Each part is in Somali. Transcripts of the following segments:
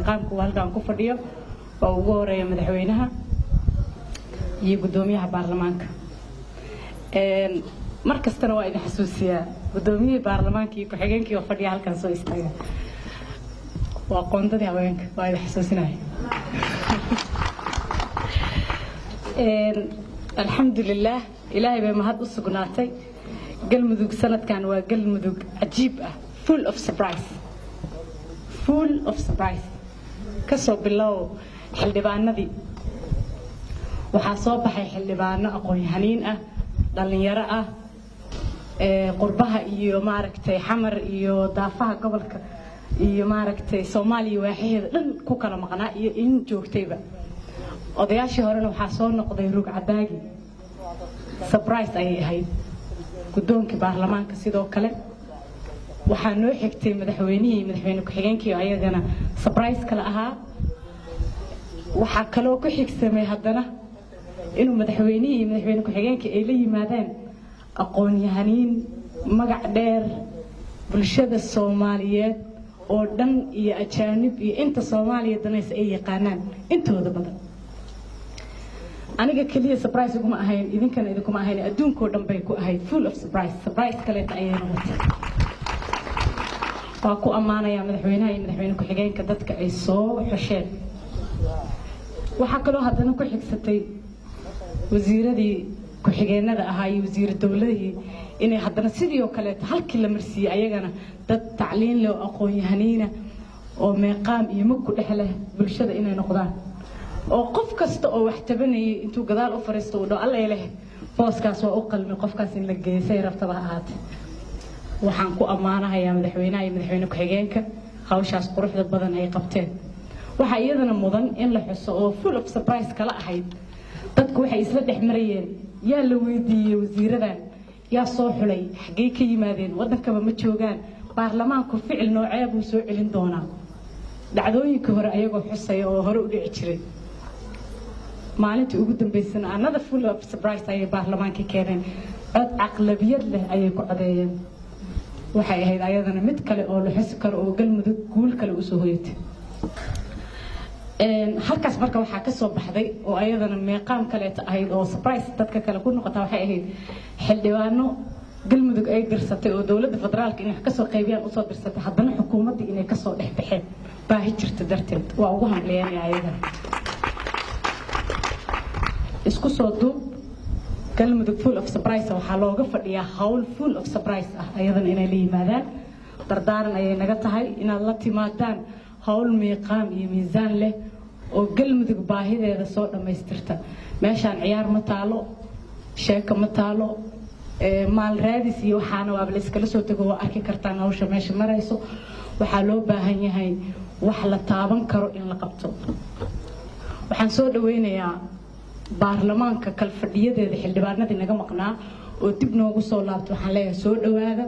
qaamku halkan ku fadhiyo oo ugu horreeya madaxweynaha iyo guddoomiyaha baarlamaanka. Mar kastana waa idin xasuusiyaa guddoomiyihii baarlamaanka iyo ku-xigeenkii oo fadhiya halkan soo istaaga. Waa qoondadii haweenka waa idin xasuusinaya alxamdulilaah ilaahay bay mahad u sugnaatay. Galmudug sanadkan waa galmudug cajiib ah full of surprise. Full of surprise ka soo bilow xildhibaanadii. Waxaa soo baxay xildhibaano aqoon-yahaniin ah dhallinyaro ah qurbaha iyo maaragtay xamar iyo daafaha gobolka iyo maaragtay soomaaliya waaxaheeda dhan ku kala maqnaa iyo in joogtayba. Odayaashii horena waxaa soo noqday rug cadaagi surprise ayay ahayd. Guddoonkii baarlamaanka sidoo kale waxaa noo xigtay madaxweynihii madaxweyne ku-xigeenkii ayagana. Surprise kale ahaa. Waxaa kaloo ku xigsamay haddana inuu madaxweynihii madaxweyne ku-xigeenkii ay la yimaadeen aqoon-yahaniin magac dheer bulshada soomaaliyeed oo dhan iyo ajaanib iyo inta soomaaliya danaysa ay yaqaanaan intooda badan. Aniga keliya surprise uguma ahayn idinkana idinkuma ahayn adduunkoo dhan bay ku ahayd full of surprise. Surprise kaleeta ayay noqotay waa ku ammaanayaa madaxweynaha iyo madaxweyne ku-xigeenka dadka ay soo xosheen waxaa kaloo haddana ku xigsatay wasiiradii ku-xigeenada ahaa iyo wasiira dowladihii inay haddana sidii oo kaleeto halkii la marsiiyey ayagana dad tacliin leh oo aqoon-yahaniina oo meeqaam iyo mag ku dhex leh bulshada inay noqdaan. Oo qof kasta oo wax tabanayay intuu gadaal u fariisto uu dho allay leh booskaas waa u qalmi qofkaas in la geysay rabtaba ha waxaan ku ammaanahayaa madaxweynaha iyo madaxweyne ku-xigeenka hawshaas quruxda badan ay qabteen. Waxaa iyadana mudan in la xuso oo full of surprise kala ahayd. Dadku waxay isla dhex marayeen yaa la weydiiyey wasiiradan? Yaa soo xulay? Xaggey ka yimaadeen? Waddankaba ma joogaan? Baarlamaanku ficil noocee buu soo celin doonaa? Dhacdooyinkii hore ayagoo xusaya oo hore u dhici jiray. Maalintii ugu dambeysana another full of surprise ayay baarlamaanka keeneen. Cod caqlabiyad leh ayay ku codeeyeen waxay ahayd ayadana mid kale oo la xusi karo oo galmudug guul kale u soo hoyatay halkaas marka waxaa ka soo baxday oo ayadana meeqaam kaleeta ahayd oo surprise dadka kale ku noqota waxay ahayd xildhibaano galmudug ay dirsatay oo dowladda federaalka inay wax ka soo qaybiyaan u soo dirsatay haddana xukuumaddii inay ka soo dhex baxeen. Baahi jirta darteed. Waa ugu hamleeyanaya ayadana isku soo duub galmudug full of surprise. Waxaa looga fadhiyaa hawl full of surprise ah. Ayadana inay la yimaadaan. Dardaaran ayay naga tahay inaad la timaadaan hawl miiqaam iyo miisaan leh oo galmudug baahideeda soo dhammaystirta. Meeshaan ciyaar ma taalo sheeko ma taalo maal raadis iyo waxaana waaba la iskala soo tego waa arki kartaan hawsha meesha marayso. Waxaa loo baahan yahay wax la taaban karo in la qabto. Waxaan soo dhaweynayaa baarlamaanka kalfadhiyadeeda xildhibaanadii naga maqnaa oo dib noogu soo laabto waxaan leeyahay soo dhawaada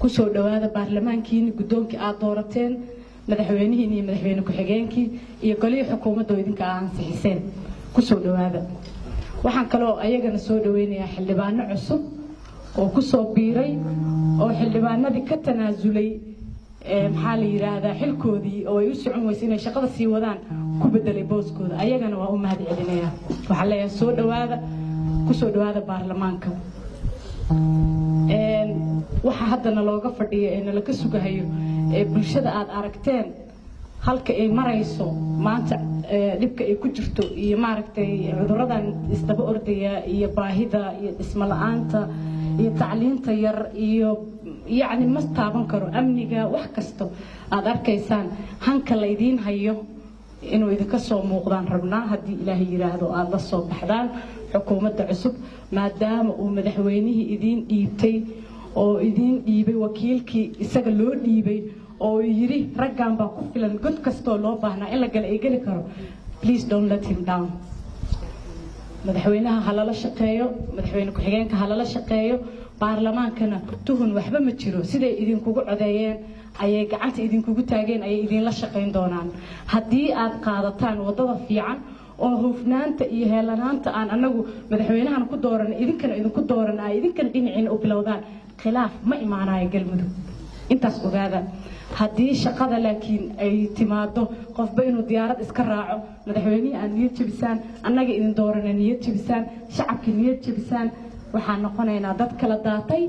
ku soo dhawaada baarlamaankiini guddoonkii aad doorateen madaxweynihiin iyo madaxweyne ku-xigeenkii iyo golihii xukuumadda idinka aa ansixiseen. Ku soo dhawaada waxaan kaloo ayagana soo dhaweynayaa xildhibaano cusub oo ku soo biiray oo xildhibaanadii ka tanaasulay maxaa la yidhaahdaa xilkoodii oo ay u socon weysa inay shaqada sii wadaan ku bedelay booskooda. Ayagana waa u mahad celinaya waxaa leeyahay soo dhawaada ku soo dhawaada baarlamaanka. Waxa haddana looga fadhiya ee nala ka sugahayo ee bulshada aad aragteen halka ay marayso maanta dhibka ay ku jirto iyo maaragtay cuduradan isdaba ordaya iyo baahida iyo dhismo la'aanta iyo tacliinta yar iyo yacni ma taaban karo amniga wax kasto aad arkaysaan. Hanka laydiin hayo inuu idinka soo muuqdaan rabnaa haddii ilaahay yidhaahdo aada la soo baxdaan xukuumadda cusub maadaama uu madaxweynihii idiin dhiibtay oo idiin dhiibay wakiilkii isaga loo dhiibay oo yidhi raggan baa ku filan god kastoo loo baahnaa in la gala ay geli karo. Please don't let him down. Madaxweynaha ha lala shaqeeyo madaxweyne ku-xigeenka ha lala shaqeeyo baarlamaankana tuhun waxba ma jiro. Siday idinkugu codeeyeen ayay gacanta idinkugu taageen ayay idinla shaqayn doonaan. Haddii aad qaadataan waddada fiican oo hufnaanta iyo heelanaanta aan anagu madaxweynahan ku dooran idinkana idinku dooran ay idinkana dhinaciina u bilowdaan khilaaf ma imaanayo galmudug. Intaas ogaada haddii shaqada laakiin ay timaado qofba inuu diyaarad iska raaco madaxweynihii aad niyad jebisaan annaga idin doorana niyad jebisaan shacabkii niyad jebisaan waxaan noqonaynaa dad kala daatay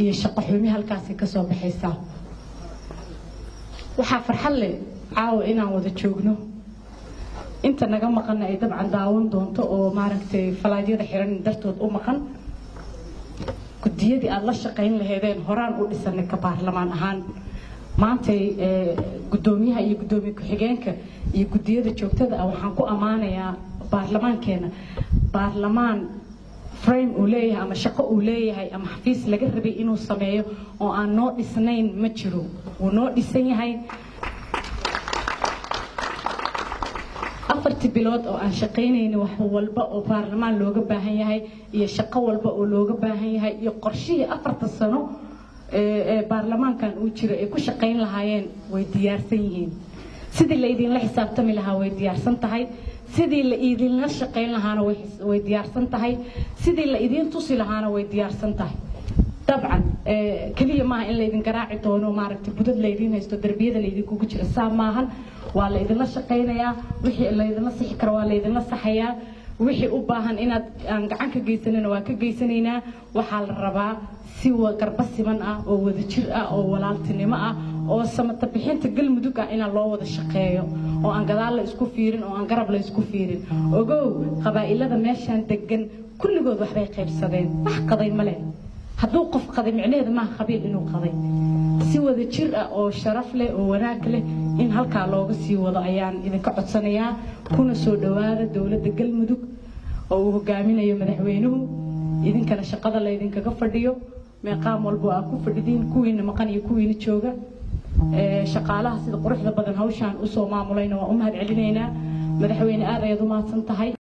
iyo shaqo xumi halkaasi ka soo baxaysaa waxaa farxad leh caawa inaan wada joogno. Inta naga maqanna ay dabcan daawan doonto oo maaragtay falaadyada xiran dartood u maqan. Gudiyadii aada la shaqayn laheedeen horaan u dhisanay ka baarlamaan ahaan. Maantay gudoomiyaha iyo gudoomiye ku-xigeenka iyo gudiyada joogtada ah waxaan ku ammaanayaa baarlamaankeena. Baarlamaan frame uu leeyahay ama shaqo uu leeyahay ama xafiis laga rabay inuu sameeyo oo aan noo dhisnayn ma jiro. Wuu noo dhisan yahay. Afartii bilood oo aan shaqaynayna wax walba oo baarlamaan looga baahan yahay iyo shaqo walba oo looga baahan yahay iyo qorshihii afarta sano ee baarlamaankan uu jiro ay ku shaqayn lahaayeen way diyaarsan yihiin. Sidii la idinla xisaabtami lahaa way diyaarsan tahay sidii la idinla shaqayn lahaana way diyaarsan tahay. Sidii la idiin tusi lahaana way diyaarsan tahay. Dabcan keliya maaha in laydin garaaci doono maaragtay budad laydiin haysto derbiyada laydinkugu jira saa maahan. Waa la idinla shaqaynayaa wixii laydinla sixi karo waa laydinla saxayaa. Wixii u baahan inaad aan gacan ka geysanina waa ka geysanaynaa waxaa la rabaa si garba siman ah oo wadajir ah oo walaaltinimo ah oo samata bixinta galmudug ah inaan loo wada shaqeeyo oo aan gadaal la isku fiirin oo aan garab la isku fiirin. Ogow qabaa'ilada meeshaan degan kulligood waxbay qaybsadeen. Wax qaday ma leh hadduu qof qaday micnaheeda maaha qabiil inuu qaday. Si wada jir ah oo sharaf leh oo wanaag leh in halkaa looga sii wado ayaan idinka codsanayaa. Kuna soo dhowaada dowladda galmudug oo uu hogaaminayo madaxweynuhu. Idinkana shaqada laydinkaga fadhiyo. Meeqaam walbo aa ku fadhidiin kuwiina maqan iyo kuwiina jooga shaqaalaha sida quruxda badan hawshaan u soo maamulayna waa u mahad madaxweyne aad ayaad u mahadsan tahay